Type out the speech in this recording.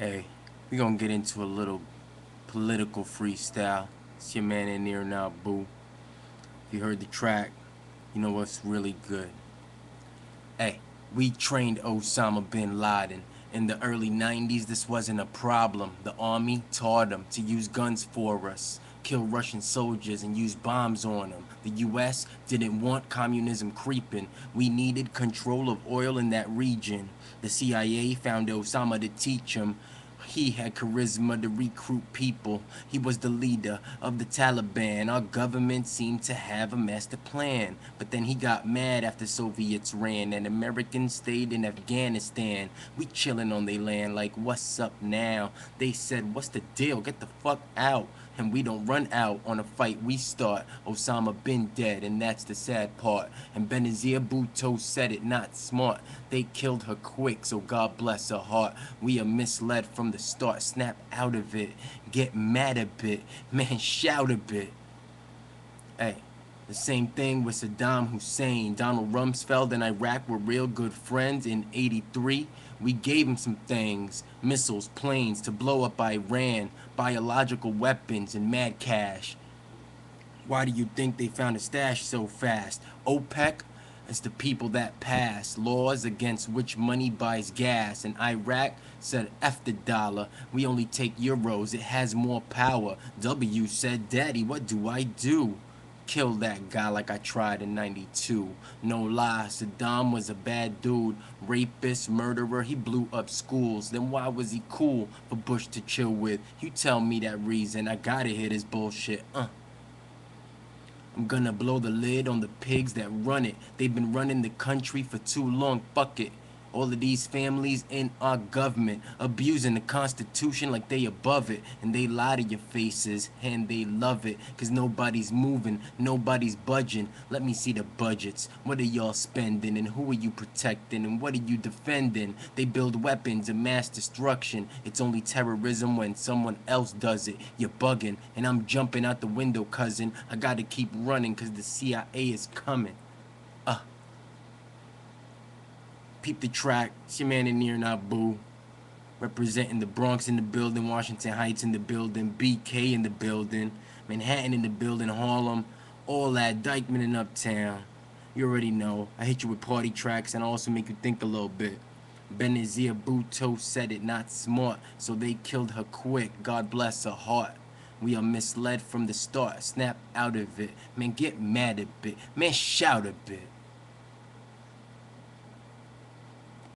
Hey, we gonna get into a little political freestyle. It's your man in here now, boo. If you heard the track, you know what's really good. Hey, we trained Osama bin Laden. In the early 90s, this wasn't a problem. The army taught him to use guns for us, kill Russian soldiers, and use bombs on them. The US didn't want communism creeping. We needed control of oil in that region. The CIA found Osama to teach them he had charisma to recruit people. He was the leader of the Taliban. Our government seemed to have a master plan. But then he got mad after Soviets ran and Americans stayed in Afghanistan. We chilling on their land like, what's up now? They said, what's the deal? Get the fuck out and we don't run out on a fight we start. Osama been dead, and that's the sad part. And Benazir Bhutto said it not smart. They killed her quick, so God bless her heart. We are misled from the start. Snap out of it. Get mad a bit. Man, shout a bit. Hey. The same thing with Saddam Hussein. Donald Rumsfeld and Iraq were real good friends in 83. We gave him some things missiles, planes to blow up Iran, biological weapons, and mad cash. Why do you think they found a stash so fast? OPEC? It's the people that pass laws against which money buys gas. And Iraq said, F the dollar. We only take euros. It has more power. W said, Daddy, what do I do? Kill that guy like I tried in 92. No lie, Saddam was a bad dude, rapist, murderer, he blew up schools. Then why was he cool for Bush to chill with? You tell me that reason, I gotta hear this bullshit, uh. I'm gonna blow the lid on the pigs that run it. They've been running the country for too long, fuck it all of these families in our government abusing the constitution like they above it. And they lie to your faces and they love it. Because nobody's moving nobody's budging. Let me see the budgets. What are y'all spending and who are you protecting and what are you defending? They build weapons of mass destruction. It's only terrorism when someone else does it. You're bugging and i'm jumping out the window cousin. I gotta keep running because the cia is coming. Uh Peep the track. It's your man Enir Nabu. Representing the Bronx in the building, Washington Heights in the building, BK in the building, Manhattan in the building, Harlem, all that, Dyckman in Uptown. You already know. I hit you with party tracks and I also make you think a little bit. Benazir Bhutto said it not smart, so they killed her quick. God bless her heart. We are misled from the start. Snap out of it. Man, get mad a bit. Man, shout a bit.